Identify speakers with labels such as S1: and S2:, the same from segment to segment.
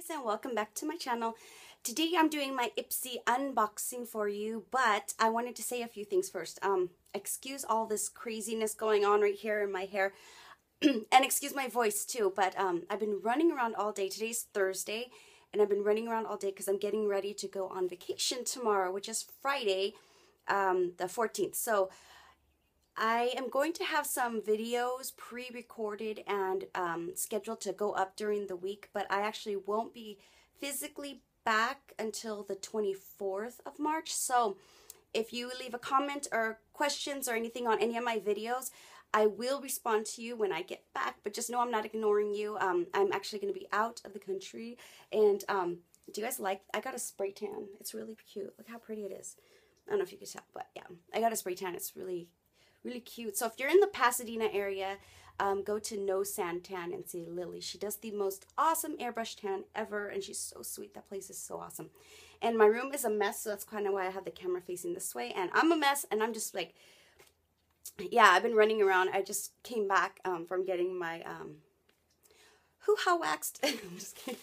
S1: guys and welcome back to my channel. Today I'm doing my Ipsy unboxing for you, but I wanted to say a few things first. Um, excuse all this craziness going on right here in my hair, and excuse my voice too, but um, I've been running around all day. Today's Thursday, and I've been running around all day because I'm getting ready to go on vacation tomorrow, which is Friday, um, the 14th. So I am going to have some videos pre-recorded and um, scheduled to go up during the week, but I actually won't be physically back until the 24th of March. So if you leave a comment or questions or anything on any of my videos, I will respond to you when I get back, but just know I'm not ignoring you. Um, I'm actually going to be out of the country. And um, do you guys like, I got a spray tan. It's really cute. Look how pretty it is. I don't know if you can tell, but yeah, I got a spray tan. It's really really cute. So if you're in the Pasadena area, um, go to No Sand Tan and see Lily. She does the most awesome airbrush tan ever, and she's so sweet. That place is so awesome. And my room is a mess, so that's kind of why I have the camera facing this way. And I'm a mess, and I'm just like, yeah, I've been running around. I just came back um, from getting my um, hoo-ha waxed. I'm just kidding.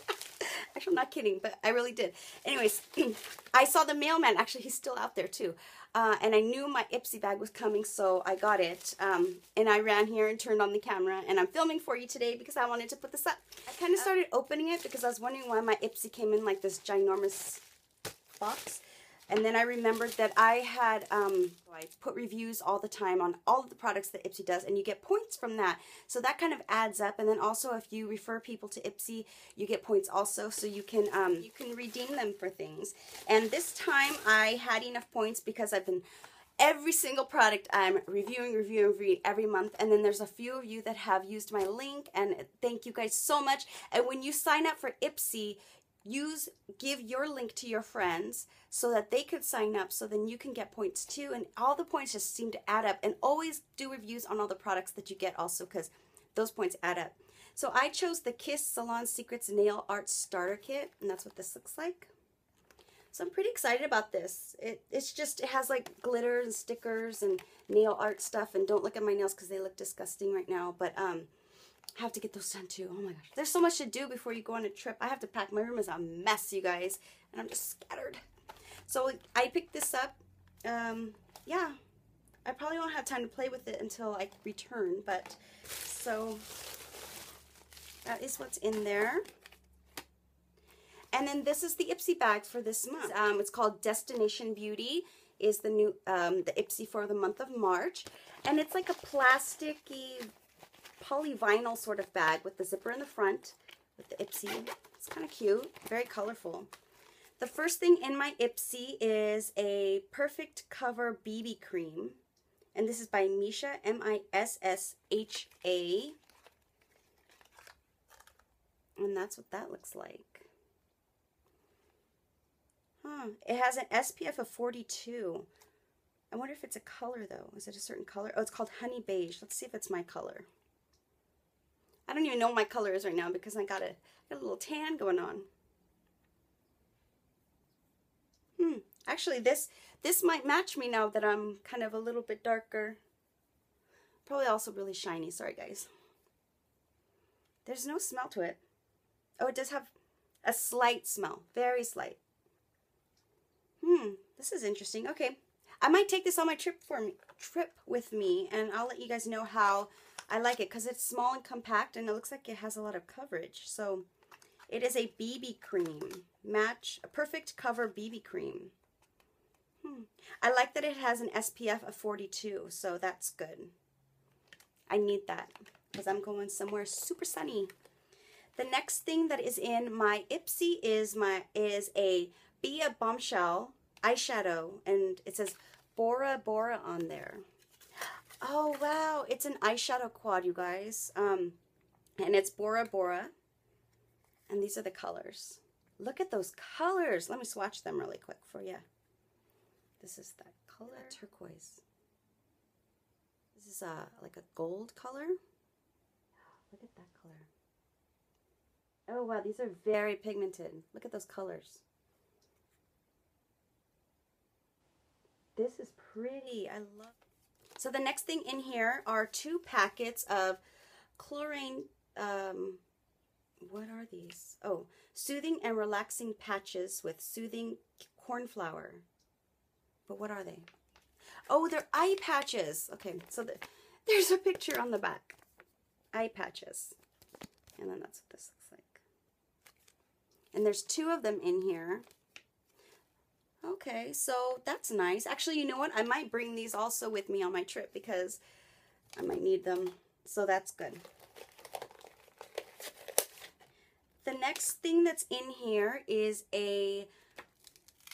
S1: Actually, I'm not kidding, but I really did. Anyways, I saw the mailman. Actually, he's still out there too. Uh, and I knew my Ipsy bag was coming, so I got it. Um, and I ran here and turned on the camera, and I'm filming for you today because I wanted to put this up. I kind of started opening it because I was wondering why my Ipsy came in like this ginormous box. And then I remembered that I had, um, I put reviews all the time on all of the products that Ipsy does, and you get points from that. So that kind of adds up. And then also, if you refer people to Ipsy, you get points also, so you can um, you can redeem them for things. And this time, I had enough points because I've been every single product I'm reviewing, reviewing, reviewing every month. And then there's a few of you that have used my link, and thank you guys so much. And when you sign up for Ipsy, use give your link to your friends so that they could sign up so then you can get points too. And all the points just seem to add up. And always do reviews on all the products that you get also because those points add up. So I chose the Kiss Salon Secrets Nail Art Starter Kit and that's what this looks like. So I'm pretty excited about this. It, it's just it has like glitter and stickers and nail art stuff. And don't look at my nails because they look disgusting right now. But um have to get those done too. Oh my gosh. There's so much to do before you go on a trip. I have to pack. My room is a mess, you guys. And I'm just scattered. So I picked this up. Um, yeah. I probably won't have time to play with it until I return. But so that is what's in there. And then this is the Ipsy bag for this month. Um, it's called Destination Beauty is the new um, the Ipsy for the month of March. And it's like a plasticky polyvinyl sort of bag with the zipper in the front with the Ipsy. It's kind of cute, very colorful. The first thing in my Ipsy is a Perfect Cover BB Cream. And this is by Missha, M-I-S-S-H-A. And that's what that looks like. Huh. It has an SPF of 42. I wonder if it's a color, though. Is it a certain color? Oh, it's called Honey Beige. Let's see if it's my color. I don't even know what my color is right now because I got a, got a little tan going on. Hmm. Actually, this this might match me now that I'm kind of a little bit darker. Probably also really shiny. Sorry, guys. There's no smell to it. Oh, it does have a slight smell. Very slight. Hmm. This is interesting. Okay. I might take this on my trip for me, trip with me, and I'll let you guys know how I like it because it's small and compact and it looks like it has a lot of coverage. So it is a BB cream. Match, a perfect cover BB cream. Hmm. I like that it has an SPF of 42, so that's good. I need that because I'm going somewhere super sunny. The next thing that is in my Ipsy is my is a Be a Bombshell eyeshadow, and it says Bora Bora on there. Oh, wow. It's an eyeshadow quad, you guys. Um, and it's Bora Bora. And these are the colors. Look at those colors. Let me swatch them really quick for you. This is that color. Turquoise. This is a, like a gold color. Look at that color. Oh, wow. These are very pigmented. Look at those colors. This is pretty. I love so the next thing in here are two packets of Klorane um, what are these? Oh, soothing and relaxing patches with soothing cornflower. But what are they? Oh, they're eye patches. Okay, so the, there's a picture on the back. Eye patches. And then that's what this looks like. And there's two of them in here. Okay, so that's nice. Actually, you know what? I might bring these also with me on my trip because I might need them. So that's good. The next thing that's in here is a,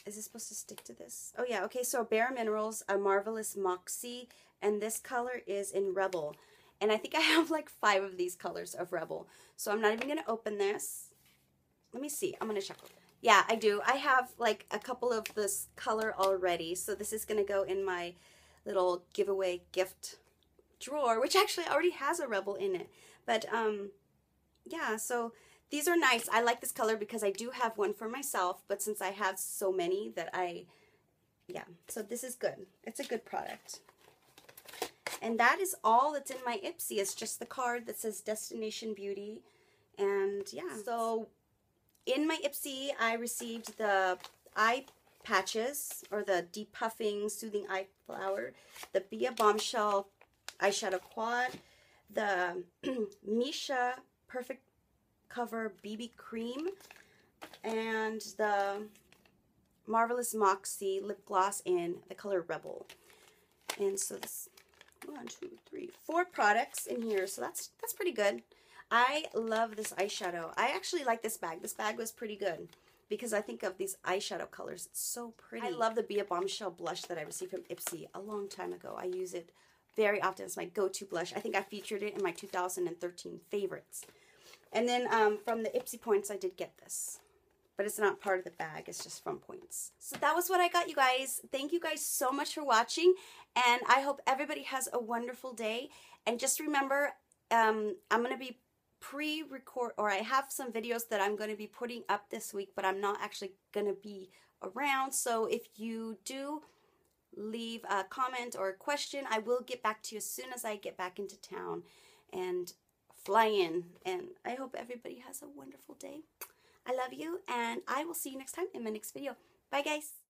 S1: is this supposed to stick to this? Oh yeah, okay, so Bare Minerals, a Marvelous Moxie, and this color is in Rebel. And I think I have like five of these colors of Rebel. So I'm not even going to open this. Let me see. I'm going to check. Yeah, I do. I have like a couple of this color already. So this is going to go in my little giveaway gift drawer, which actually already has a Rebel in it. But um, yeah, so these are nice. I like this color because I do have one for myself, but since I have so many that I, yeah, so this is good. It's a good product. And that is all that's in my Ipsy. It's just the card that says Destination Beauty. And yeah, so in my Ipsy, I received the eye patches or the depuffing soothing eye flower, the Be a Bombshell eyeshadow quad, the Missha Perfect Cover BB Cream, and the Marvelous Moxie Lip Gloss in the color Rebel. And so this, one, two, three, four products in here. So that's, that's pretty good. I love this eyeshadow. I actually like this bag. This bag was pretty good because I think of these eyeshadow colors. It's so pretty. I love the Be A Bombshell blush that I received from Ipsy a long time ago. I use it very often. It's my go-to blush. I think I featured it in my 2013 favorites. And then um, from the Ipsy Points, I did get this. But it's not part of the bag. It's just from Points. So that was what I got, you guys. Thank you guys so much for watching. And I hope everybody has a wonderful day. And just remember, um, I'm going to be pre-record, or I have some videos that I'm going to be putting up this week, but I'm not actually going to be around. So if you do leave a comment or a question, I will get back to you as soon as I get back into town. And fly in. And I hope everybody has a wonderful day. I love you, and I will see you next time in my next video. Bye, guys.